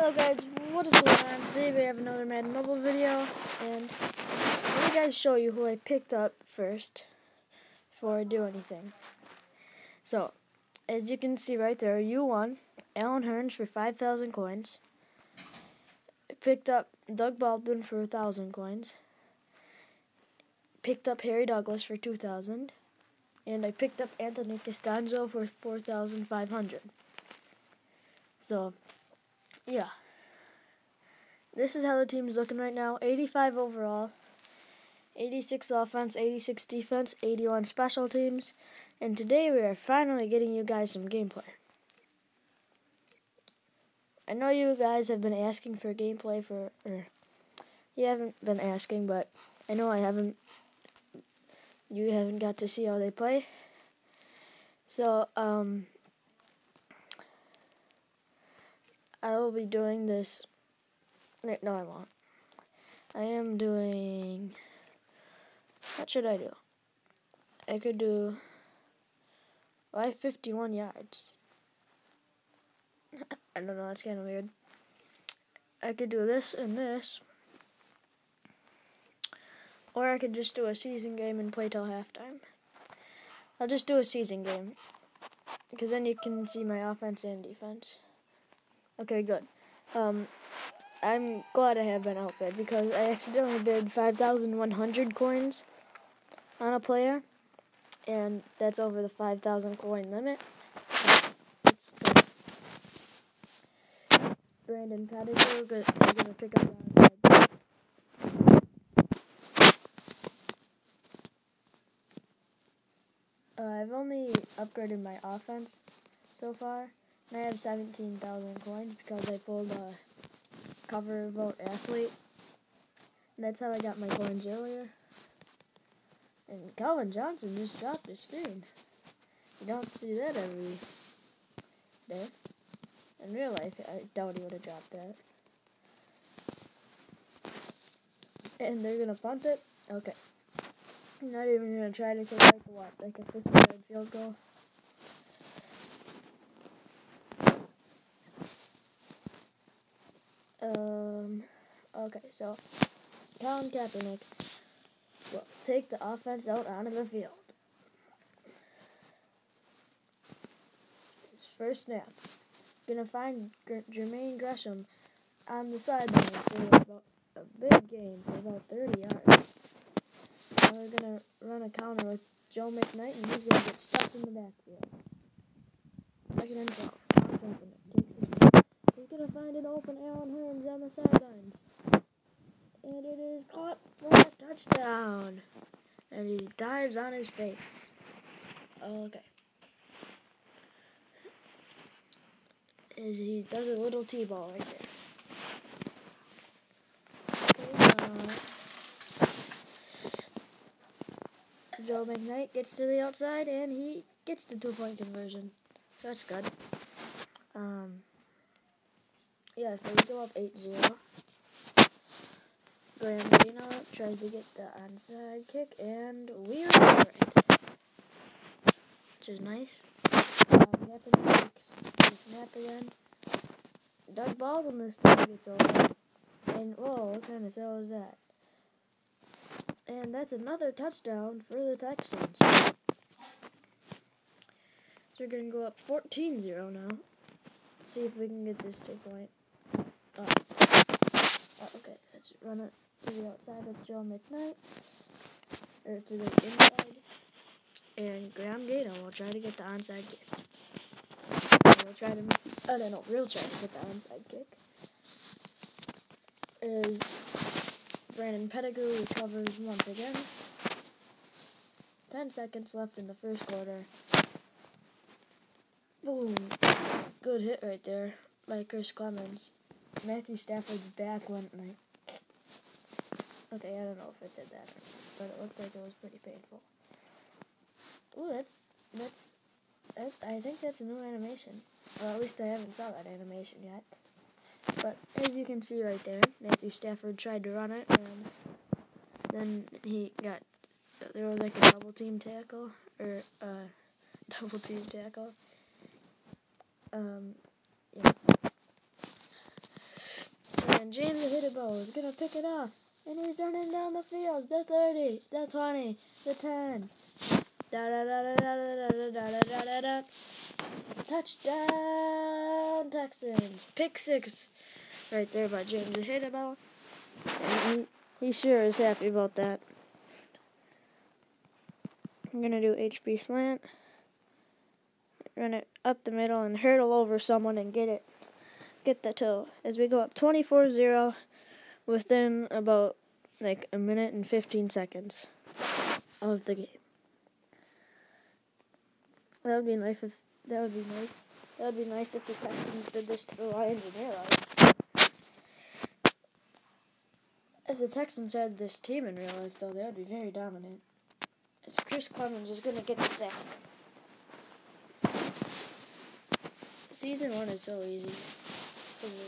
Hello guys, what is going on? Today we have another Madden Mobile video, and let me guys show you who I picked up first before I do anything. So, as you can see right there, you won Allen Hurns for 5,000 coins. I picked up Doug Baldwin for 1,000 coins. Picked up Harry Douglas for 2,000. And I picked up Anthony Castonzo for 4,500. So, yeah. This is how the team is looking right now. 85 overall, 86 offense, 86 defense, 81 special teams. And today we are finally getting you guys some gameplay. I know you guys have been asking for gameplay for, or you haven't been asking, but I know I haven't, you haven't got to see how they play. So, um, I will be doing this. No, I won't. I am doing. What should I do? I could do. Well, I have 51 yards. I don't know, that's kind of weird. I could do this and this. Or I could just do a season game and play till halftime. I'll just do a season game. Because then you can see my offense and defense. Okay, good. Um, I'm glad I have been outbid because I accidentally bid 5,100 coins on a player, and that's over the 5,000 coin limit. Brandon Pettigrew. I'm gonna pick up that. Uh, I've only upgraded my offense so far. I have 17,000 coins because I pulled a cover vote athlete. And that's how I got my coins earlier. And Calvin Johnson just dropped his screen. You don't see that every day. In real life, I doubt he would have dropped that. And they're gonna punt it? Okay. not even gonna try to take like what, like a 50 yard field goal? Um, okay, so Colin Kaepernick will take the offense out onto the field. His first snap. Gonna find Jermaine Gresham on the sideline for about a big gain for about 30 yards. Now we're gonna run a counter with Joe McKnight, and he's gonna get stuck in the backfield. Second and 12. To find an open Allen Hurns on the sidelines. And it is caught for a touchdown. And he dives on his face. Okay. As he does a little T-ball right there. Uh, Joe McKnight gets to the outside and he gets the two-point conversion. So that's good. Yeah, so we go up 8-0. Graham tries to get the onside kick, and we recover it. Which is nice. Um, takes snap again. Doug Baldwin this time gets over. And, whoa, what kind of throw is that? And that's another touchdown for the Texans. So we're going to go up 14-0 now. See if we can get this two point. Oh. oh. okay, let's run it to the outside of Joe McKnight. Or to the inside. And Graham Gano will try to get the onside kick. We'll try to, oh no, no, we'll try to get the onside kick. Is Brandon Pettigrew recovers once again. 10 seconds left in the first quarter. Boom. Good hit right there by Chris Clemons. Matthew Stafford's back went like. Okay, I don't know if it did that, but it looked like it was pretty painful. Ooh, that, that's. That, I think that's a new animation. Well, at least I haven't saw that animation yet. But as you can see right there, Matthew Stafford tried to run it, and then he got. There was like a double team tackle, or uh, double team tackle. Um, yeah. And James Ihedigbo is going to pick it off. And he's running down the field. The 30, the 20, the 10. Da da da da da da da da da da da. Touchdown, Texans. Pick six right there by James Ihedigbo. And he, he sure is happy about that. I'm going to do HB slant. Run it up the middle and hurdle over someone and get it. Get the toe. As we go up 24 0 within about like a minute and 15 seconds of the game. That would be nice if that would be nice. That would be nice if the Texans did this to the Lions in real life. If the Texans had this team in real life, though, they would be very dominant. As Chris Clemons is gonna get the sack. Season one is so easy for me.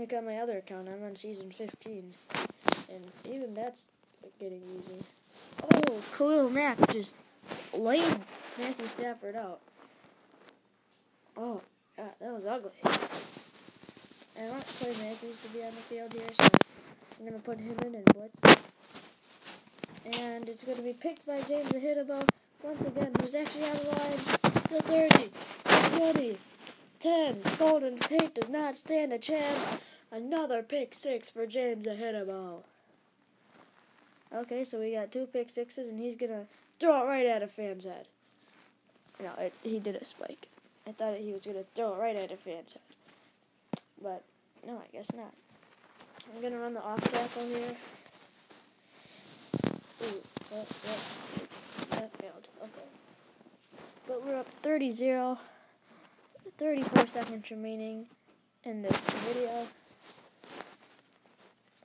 Look at my other account. I'm on season 15, and even that's getting easy. Oh, Khalil Mack just laid Matthew Stafford out. Oh, God, that was ugly. I want Clay Matthews to be on the field here, so I'm going to put him in and blitz. And it's going to be picked by James Ihedigbo once again, who's actually out of line. The 30, 20, 10. Golden State does not stand a chance. Another pick six for James Ihedigbo. Okay, so we got two pick sixes, and he's going to throw it right at a fan's head. No, it, he did a spike. I thought he was going to throw it right at a fan's head. But, no, I guess not. I'm going to run the off tackle here. Ooh, that, that, that failed. Okay. But we're up 30 0. 34 seconds remaining in this video.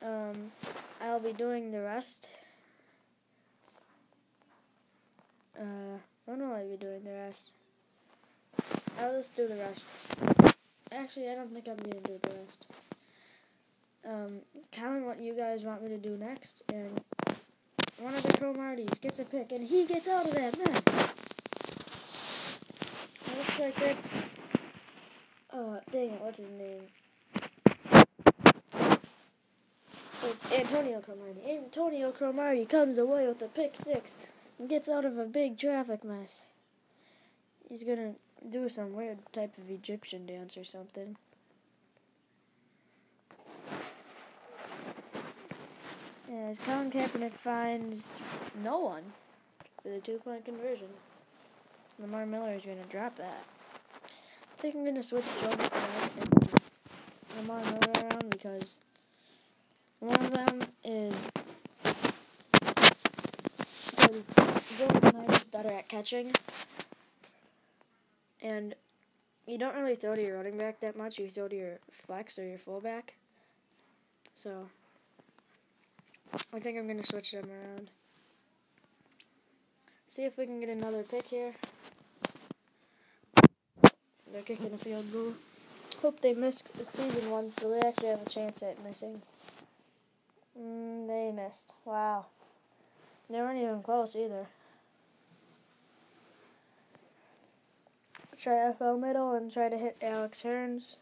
Um, I'll be doing the rest. Uh, when will I be doing the rest? I'll just do the rest. Actually, I don't think I'm gonna do the rest. Um, comment what you guys want me to do next, and one of the Cromarties gets a pick, and he gets out of that man. It looks like that's. Uh, dang it, what's his name? It's Antonio Cromartie. Antonio Cromartie comes away with a pick six and gets out of a big traffic mess. He's gonna do some weird type of Egyptian dance or something. As Colin Kaepernick finds no one for the two-point conversion. Lamar Miller is to drop that. I think I'm to switch Joe McKnight and Lamar around because one of them is Joe McKnight is better at catching. And you don't really throw to your running back that much. You throw to your flex or your fullback. So I think I'm to switch them around. See if we can get another pick here. They're kicking a field goal. Hope they miss season one, so they actually have a chance at missing. Mm, they missed. Wow. They weren't even close either. Try FL middle and try to hit Alex Hearns.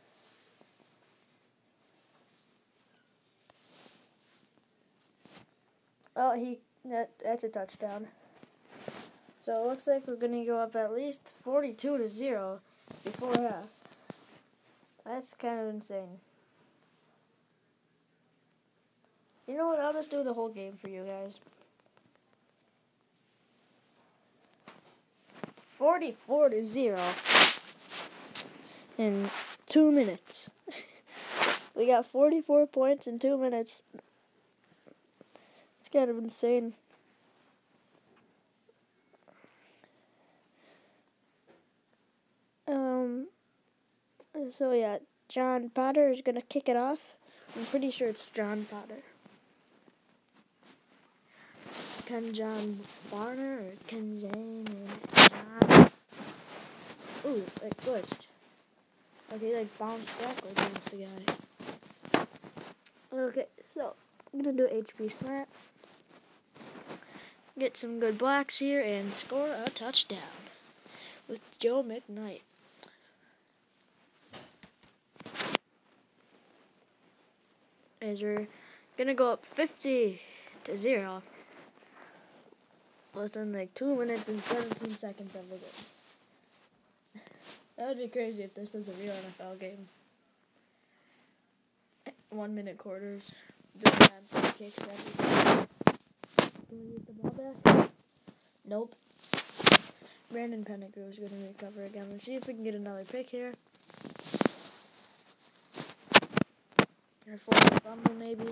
Oh, he that that's a touchdown. So it looks like we're gonna go up at least forty-two to zero before half. That's kind of insane. You know what? I'll just do the whole game for you guys. Forty-four to zero in two minutes. we got forty-four points in two minutes It's kind of insane. Um, so yeah, John Potter is gonna kick it off. I'm pretty sure it's John Potter. Kenjon Barner or Ken Jane or John. Ooh, it glitched. Okay, like bounced backwards against the guy. Okay, so I'm gonna do HB slant get some good blacks here and score a touchdown with Joe McKnight. As we're gonna go up 50 to 0 less than like 2 minutes and 17 seconds of the game. that would be crazy if this is a real NFL game. One minute quarters. Do we get the ball back? Nope. Brandon Penneker is going to recover again. Let's see if we can get another pick here. Or force a fumble maybe.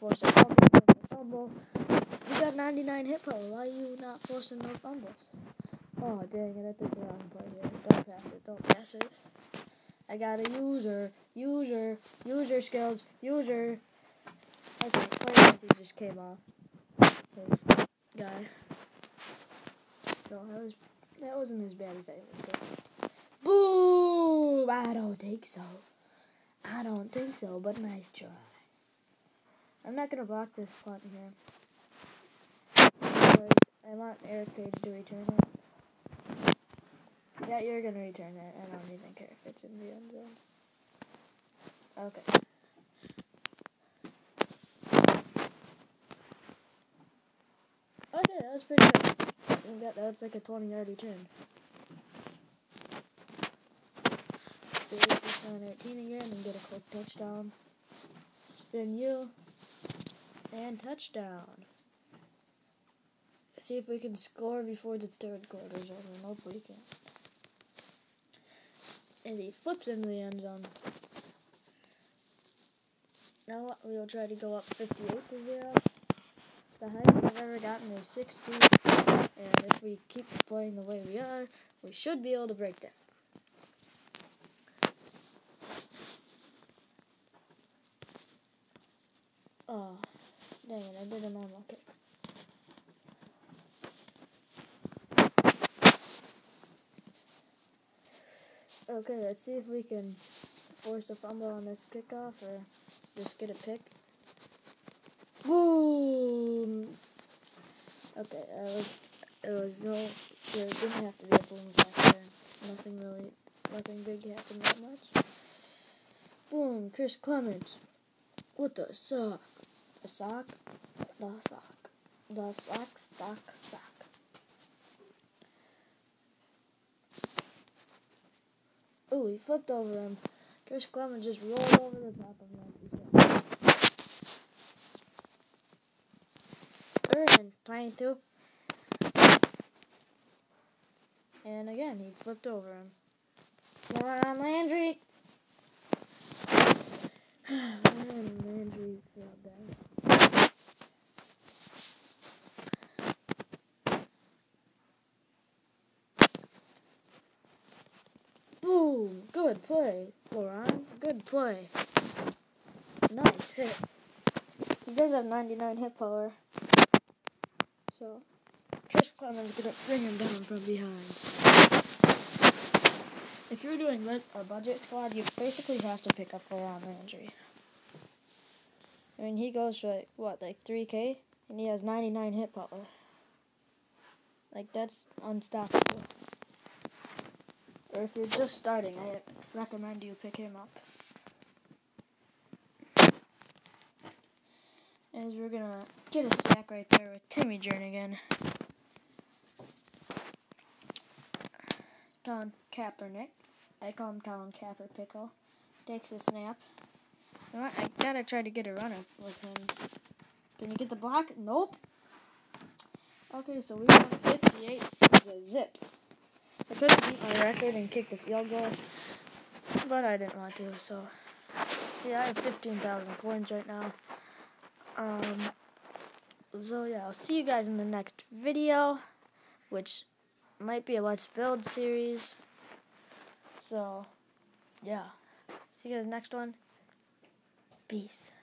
Force a fumble, force a fumble. You got 99 hit power. Why are you not forcing no fumbles? Oh, dang it. I picked the wrong play here. Don't pass it. Don't pass it. I got a user. User. User skills. User. Okay, play just came off. His guy. So that was that wasn't as bad as I was Boom! I don't think so. I don't think so, but nice try. I'm not gonna block this punt here. Because I want Eric Page to return it. Yeah, you're gonna return it. I don't even care if it's in the end zone. Okay. Okay, that was pretty good. That, that's like a 20 yard return. On 18 again and get a quick touchdown. Spin you. And touchdown. See if we can score before the third quarter is over. Nope, we can't. As he flips into the end zone. Now we'll try to go up 58 to 0. The highest I've ever gotten is 60. And if we keep playing the way we are, we should be able to break that. Oh, dang it, I did a normal kick. Okay, let's see if we can force a fumble on this kickoff or just get a pick. Boom! Okay, it was, it was no, there didn't have to be a boom back there. Nothing really, nothing big happened that much. Boom, Chris Clemons. What the suck? The sock? The sock. The sock, sock, sock. Oh, he flipped over him. Chris Clemons just rolled over the top of him. Third and 22. And again, he flipped over him. More on Landry. Landry. Boom! Good play, LaRon. Good play. Nice hit. He does have 99 hit power. So, Chris Clemons gonna bring him down from behind. If you're doing a budget squad, you basically have to pick up LaRon Landry. I mean, he goes for like, what, like 3K? And he has 99 hit power. Like, that's unstoppable. Or if you're just starting, I recommend you pick him up. As we're gonna get a stack right there with Timmy Jernigan. Colin Kaepernick. I call him Colin Capper Pickle. Takes a snap. I gotta try to get a runner with him. Can you get the block? Nope. Okay, so we won 58 with a zip. I could have beat my record and kicked the field goal, but I didn't want to, so. Yeah, I have 15,000 coins right now. Um, so yeah, I'll see you guys in the next video, which might be a Let's Build series. So, yeah. See you guys next one. Peace.